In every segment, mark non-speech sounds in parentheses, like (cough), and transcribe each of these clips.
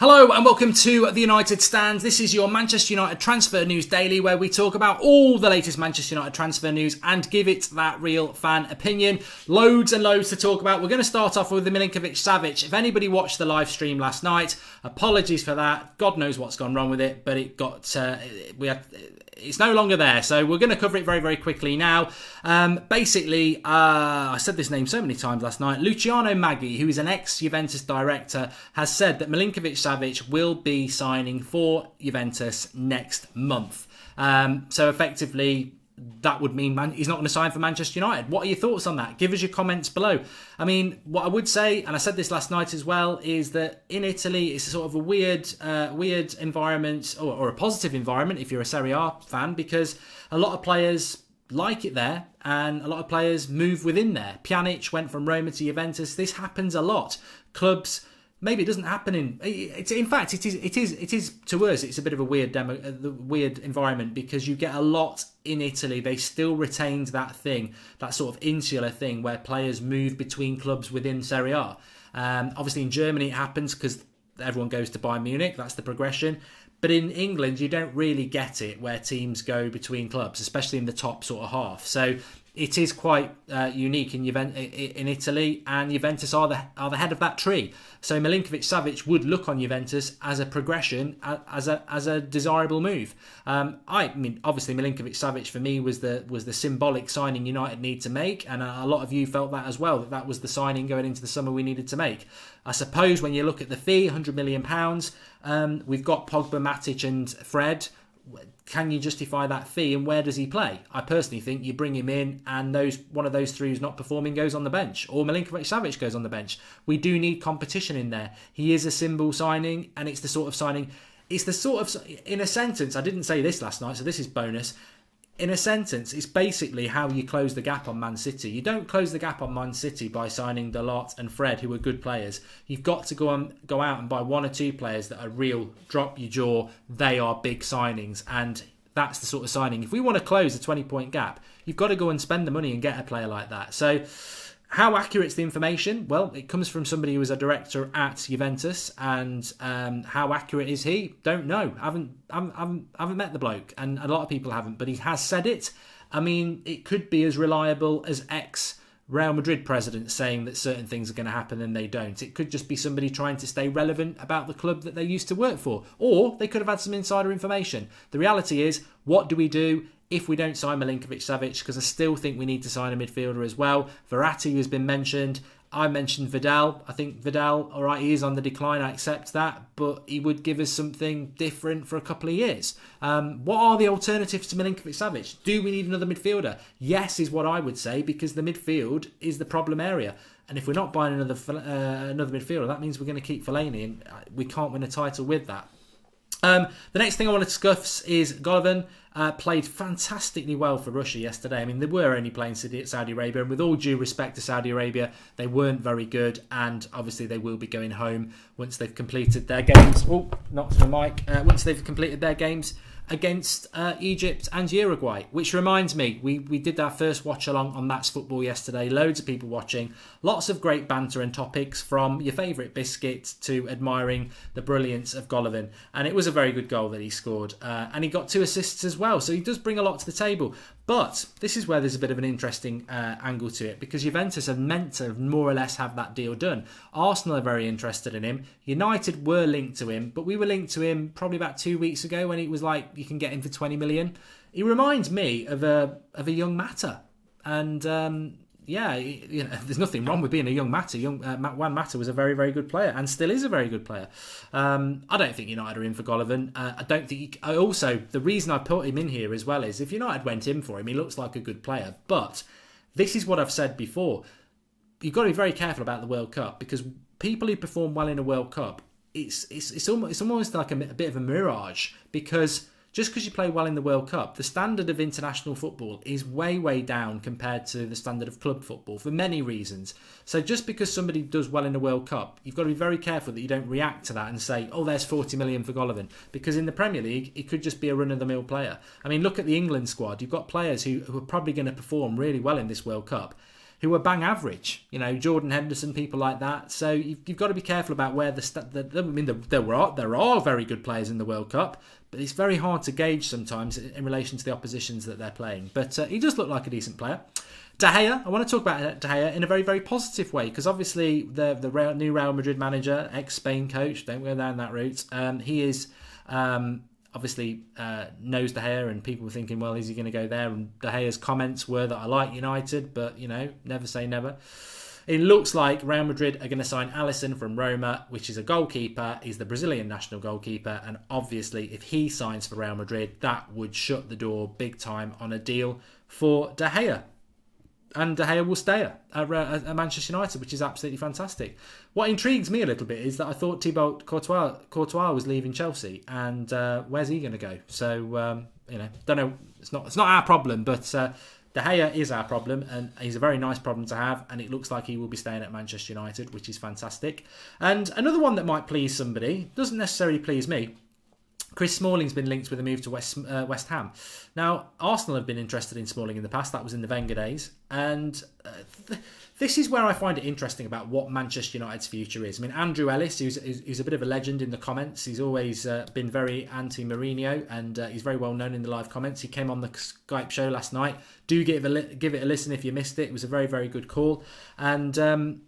Hello and welcome to the United Stand. This is your Manchester United transfer news daily where we talk about all the latest Manchester United transfer news and give it that real fan opinion. Loads and loads to talk about. We're going to start off with the Milinkovic Savic. If anybody watched the live stream last night, apologies for that. God knows what's gone wrong with it, but it got uh, we had it's no longer there. So we're going to cover it very, very quickly now. Um, basically, uh, I said this name so many times last night. Luciano Moggi, who is an ex Juventus director, has said that Milinkovic Savic will be signing for Juventus next month. Um, so effectively, that would mean man- he's not going to sign for Manchester United. What are your thoughts on that? Give us your comments below. I mean, what I would say, and I said this last night as well, is that in Italy it's a sort of a weird, uh, weird environment, or, or a positive environment if you're a Serie A fan, because a lot of players like it there, and a lot of players move within there. Pjanic went from Roma to Juventus. This happens a lot. Clubs maybe it doesn't happen in it's in fact it is it is it is to us it's a bit of a weird demo uh, the weird environment because you get a lot in Italy. They still retained that thing that sort of insular thing where players move between clubs within Serie A. Um, obviously in Germany it happens because everyone goes to Bayern Munich that's the progression. But in England you don't really get it where teams go between clubs especially in the top sort of half. So it is quite uh, unique in in Italy, and Juventus are the are the head of that tree. So Milinkovic Savic would look on Juventus as a progression, as a as a desirable move. Um, I mean, obviously Milinkovic Savic for me was the was the symbolic signing United need to make, and a, a lot of you felt that as well. That that was the signing going into the summer we needed to make. I suppose when you look at the fee, 100 million pounds, um, we've got Pogba, Matic, and Fred can you justify that fee and where does he play? I personally think you bring him in and those one of those three who's not performing goes on the bench or Milinkovic Savic goes on the bench. We do need competition in there. He is a symbol signing and it's the sort of signing it's the sort of in a sentence I didn't say this last night so this is bonus in a sentence, it's basically how you close the gap on Man City. You don't close the gap on Man City by signing Dalot and Fred, who are good players. You've got to go on, go out and buy one or two players that are real, drop your jaw. They are big signings, and that's the sort of signing. If we want to close a twenty point gap, you've got to go and spend the money and get a player like that. So how accurate is the information? Well, it comes from somebody who was a director at Juventus, and um, how accurate is he? Don't know. I haven't, I haven't, met the bloke, and a lot of people haven't, but he has said it. I mean, it could be as reliable as ex Real Madrid president saying that certain things are going to happen and they don't. It could just be somebody trying to stay relevant about the club that they used to work for, or they could have had some insider information. The reality is, what do we do? if we don't sign Milinkovic Savic, because I still think we need to sign a midfielder as well. Verratti has been mentioned. I mentioned Vidal. I think Vidal, all right, he is on the decline. I accept that, but he would give us something different for a couple of years. Um, what are the alternatives to Milinkovic Savic? Do we need another midfielder? Yes, is what I would say, because the midfield is the problem area. And if we're not buying another uh, another midfielder, that means we're going to keep Fellaini, and uh, we can't win a title with that. Um, the next thing I want to discuss is Golovin uh, played fantastically well for Russia yesterday. I mean, they were only playing Saudi Arabia, and with all due respect to Saudi Arabia, they weren't very good, and obviously they will be going home once they've completed their games. Oh, not the mic. Uh, once they've completed their games against uh, Egypt and Uruguay. Which reminds me, we, we did our first watch along on That's Football yesterday. Loads of people watching. Lots of great banter and topics from your favourite biscuit to admiring the brilliance of Golovin. And it was a very good goal that he scored. Uh, and he got two assists as well. So he does bring a lot to the table. But this is where there's a bit of an interesting uh, angle to it because Juventus are meant to more or less have that deal done. Arsenal are very interested in him. United were linked to him, but we were linked to him probably about two weeks ago when it was like you can get him for 20 million. He reminds me of a of a young Mata, and um, yeah, you know, (laughs) there's nothing wrong with being a young Mata. Young uh, Juan Mata was a very, very good player and still is a very good player. Um, I don't think United are in for Golovin. Uh, I don't think. He, I also, the reason I put him in here as well is if United went in for him, he looks like a good player. But this is what I've said before. You've got to be very careful about the World Cup because people who perform well in a World Cup, it's it's it's almost, it's almost like a, a bit of a mirage because just because you play well in the World Cup, the standard of international football is way, way down compared to the standard of club football for many reasons. So just because somebody does well in the World Cup, you've got to be very careful that you don't react to that and say, oh, there's 40 million for Golovin. Because in the Premier League, it could just be a run of the mill player. I mean, look at the England squad. You've got players who, who are probably going to perform really well in this World Cup. Who are bang average. You know, Jordan Henderson, people like that. So you've, you've got to be careful about where the, the, the I mean, the, there are there are very good players in the World Cup, but it's very hard to gauge sometimes in relation to the oppositions that they're playing. But uh, he does look like a decent player. De Gea, I want to talk about De Gea in a very, very positive way because obviously the the Real, new Real Madrid manager, ex Spain coach, don't go down that route. Um, he is um, obviously uh, knows De Gea, and people were thinking, well, is he going to go there? And De Gea's comments were that I like United, but you know, never say never. It looks like Real Madrid are going to sign Alisson from Roma, which is a goalkeeper. He's the Brazilian national goalkeeper, and obviously, if he signs for Real Madrid, that would shut the door big time on a deal for De Gea and De Gea will stay at, at, Manchester United, which is absolutely fantastic. What intrigues me a little bit is that I thought Thibaut Courtois, Courtois was leaving Chelsea, and uh, where's he going to go? So um, you know, don't know. It's not it's not our problem, but uh, De Gea is our problem, and he's a very nice problem to have. And it looks like he will be staying at Manchester United, which is fantastic. And another one that might please somebody doesn't necessarily please me Chris Smalling's been linked with a move to West uh, West Ham. Now, Arsenal have been interested in Smalling in the past. That was in the Wenger days, and uh, th- this is where I find it interesting about what Manchester United's future is. I mean, Andrew Ellis, who's, who's a bit of a legend in the comments, he's always uh, been very anti Mourinho, and uh, he's very well known in the live comments. He came on the Skype show last night. Do give a give it a listen if you missed it. It was a very very good call, and. Um,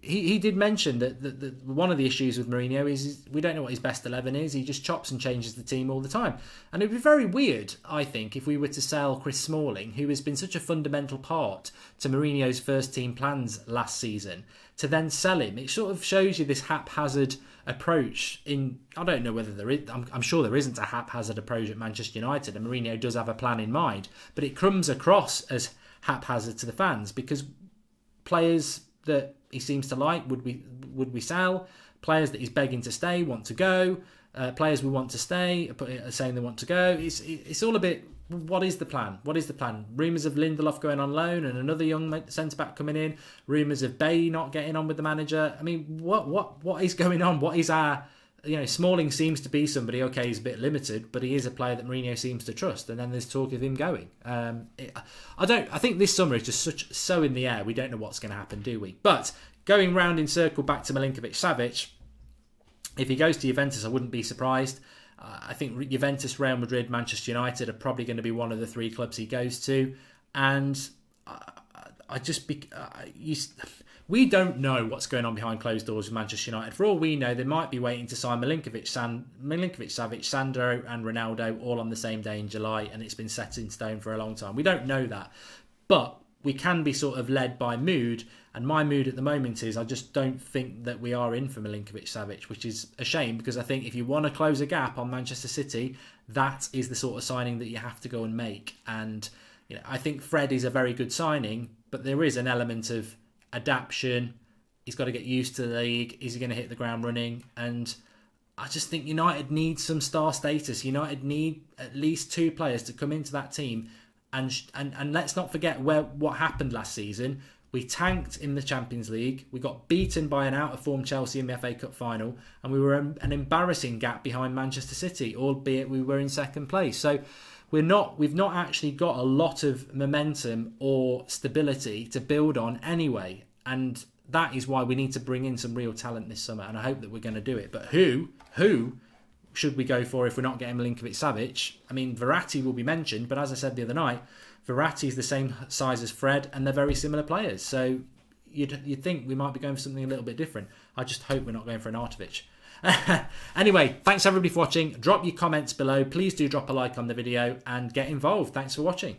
he, he did mention that, that, that, one of the issues with Mourinho is, is, we don't know what his best 11 is. He just chops and changes the team all the time. And it would be very weird, I think, if we were to sell Chris Smalling, who has been such a fundamental part to Mourinho's first team plans last season, to then sell him. It sort of shows you this haphazard approach in I don't know whether there is I'm, I'm sure there isn't a haphazard approach at Manchester United and Mourinho does have a plan in mind but it comes across as haphazard to the fans because players that he seems to like would we would we sell? Players that he's begging to stay want to go. Uh, players we want to stay are saying they want to go. It's it's all a bit what is the plan? What is the plan? Rumours of Lindelof going on loan and another young centre back coming in. Rumours of Bay not getting on with the manager. I mean what what what is going on? What is our you know, Smalling seems to be somebody. Okay, he's a bit limited, but he is a player that Mourinho seems to trust. And then there's talk of him going. Um, it, I don't. I think this summer is just such so in the air. We don't know what's going to happen, do we? But going round in circle back to Milinkovic Savic, if he goes to Juventus, I wouldn't be surprised. Uh, I think Juventus, Real Madrid, Manchester United are probably going to be one of the three clubs he goes to, and I, I just be, uh, you, we don't know what's going on behind closed doors with Manchester United. For all we know, they might be waiting to sign Milinkovic, San, Milinkovic Savic, Sandro, and Ronaldo all on the same day in July, and it's been set in stone for a long time. We don't know that. But we can be sort of led by mood, and my mood at the moment is I just don't think that we are in for Milinkovic Savic, which is a shame because I think if you want to close a gap on Manchester City, that is the sort of signing that you have to go and make. And you know, I think Fred is a very good signing, but there is an element of adaptation. He's got to get used to the league. Is he going to hit the ground running? And I just think United need some star status. United need at least two players to come into that team. And and and let's not forget where what happened last season. We tanked in the Champions League. We got beaten by an out of form Chelsea in the FA Cup final, and we were an embarrassing gap behind Manchester City, albeit we were in second place. So we're not we've not actually got a lot of momentum or stability to build on anyway and that is why we need to bring in some real talent this summer and I hope that we're going to do it. But who who should we go for if we're not getting Milinkovic Savic? I mean Verratti will be mentioned but as I said the other night Verratti is the same size as Fred and they're very similar players. So you'd, you'd think we might be going for something a little bit different. I just hope we're not going for an Artovich (laughs) anyway, thanks everybody for watching. Drop your comments below. Please do drop a like on the video and get involved. Thanks for watching.